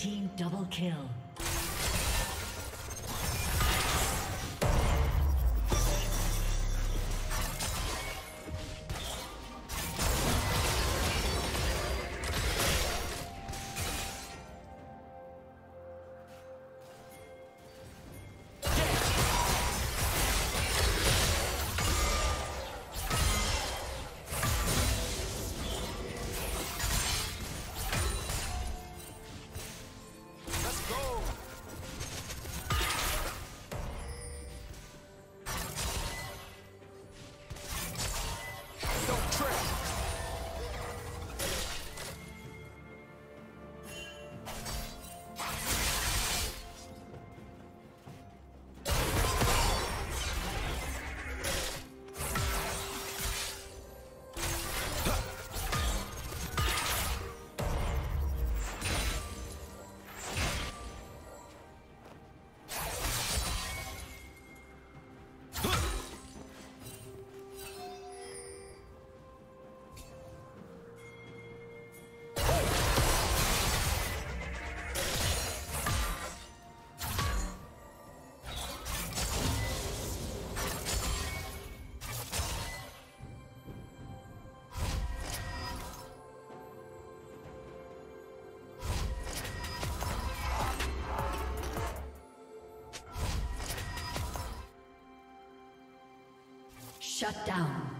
team double kill. Shut down.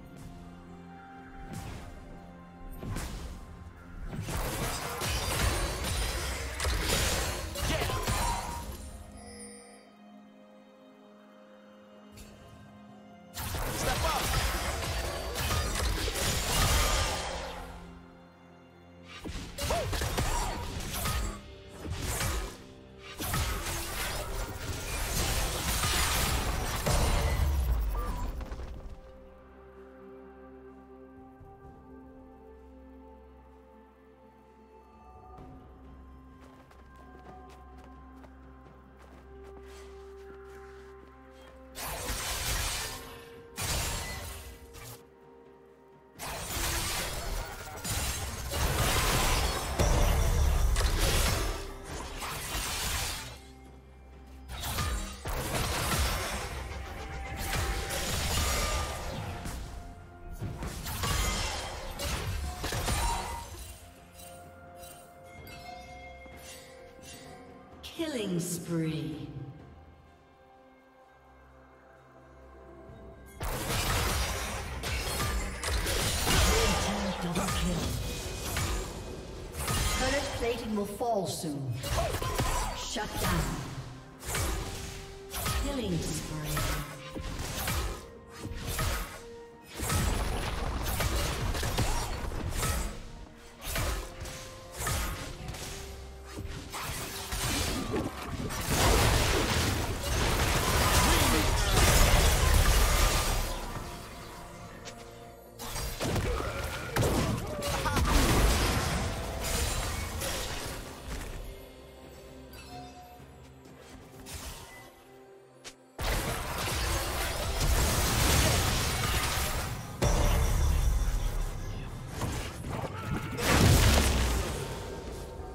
Killing spree. Kill. Turret plating will fall soon. Shut down.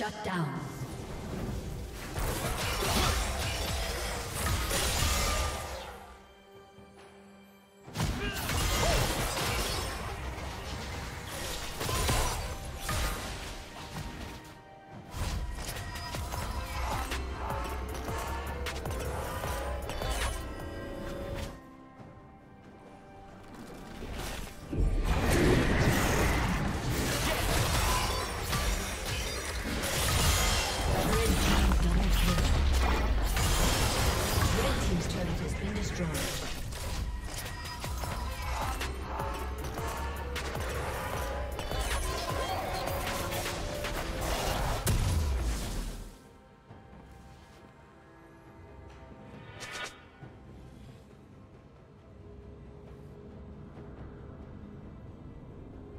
Shut down.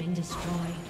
Been destroyed.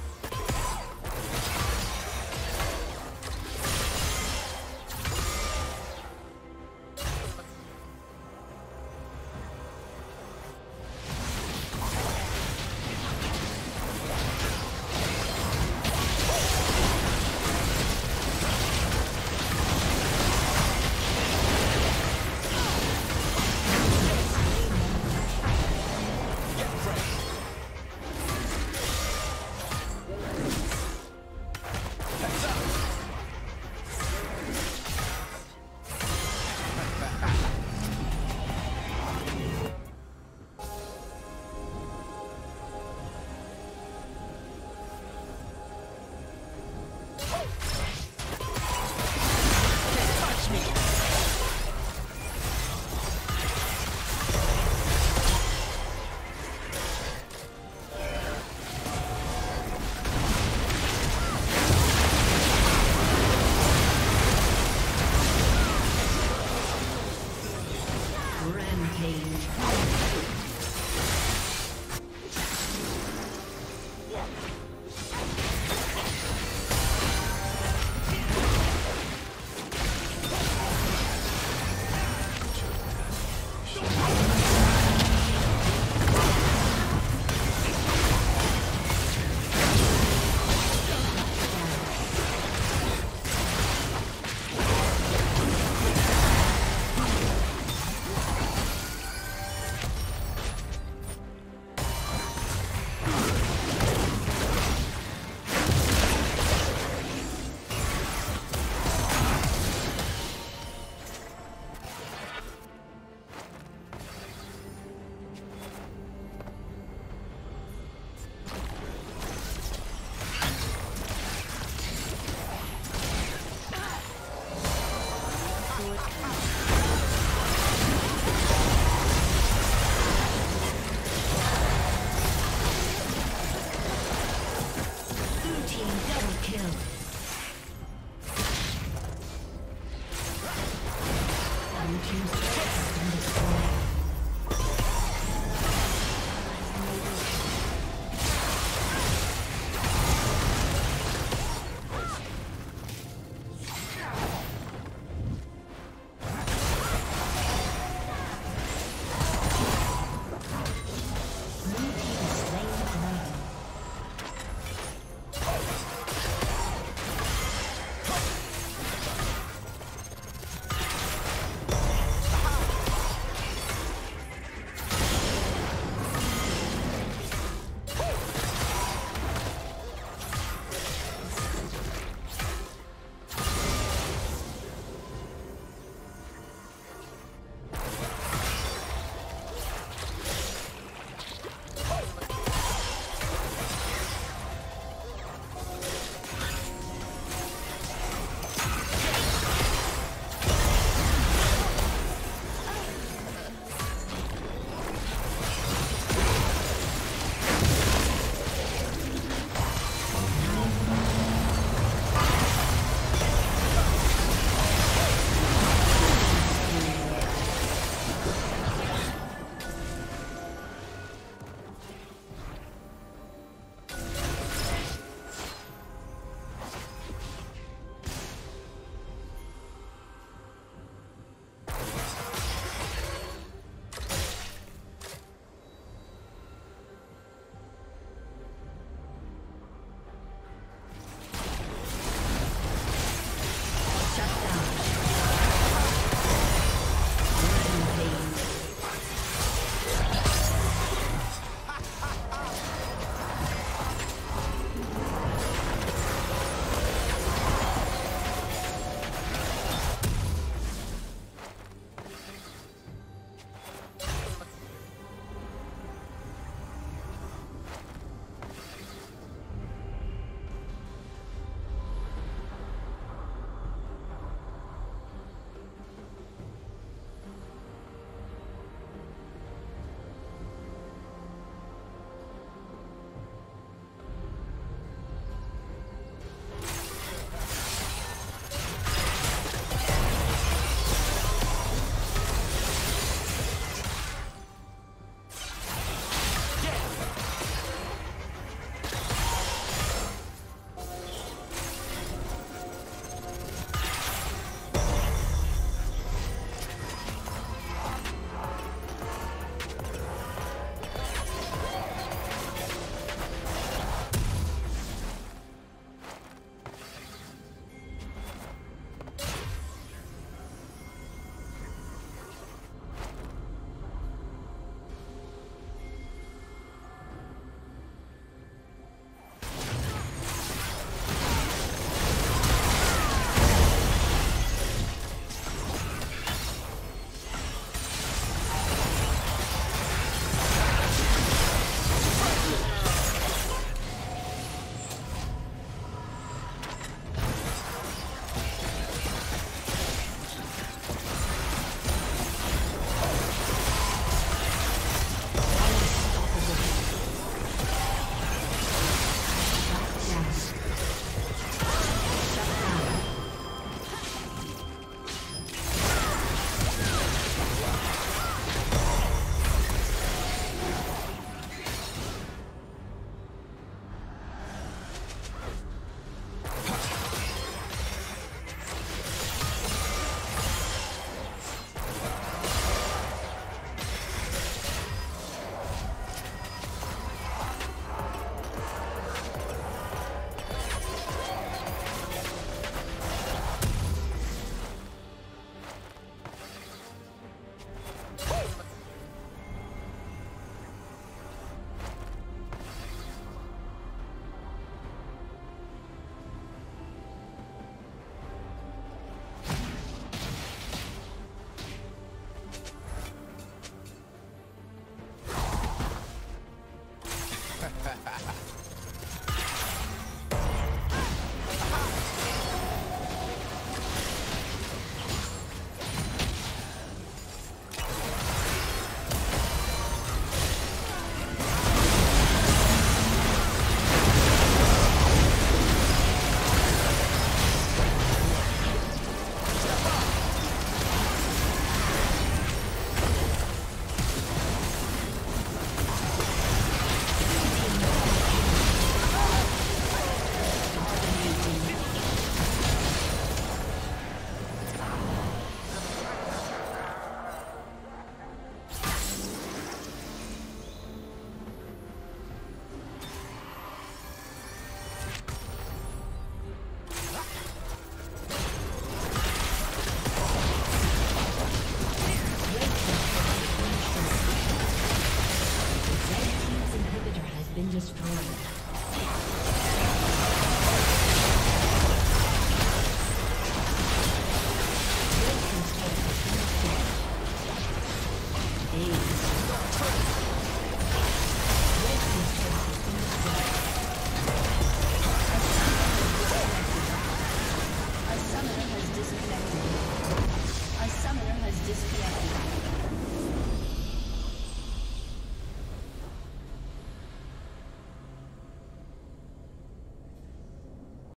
team's turret.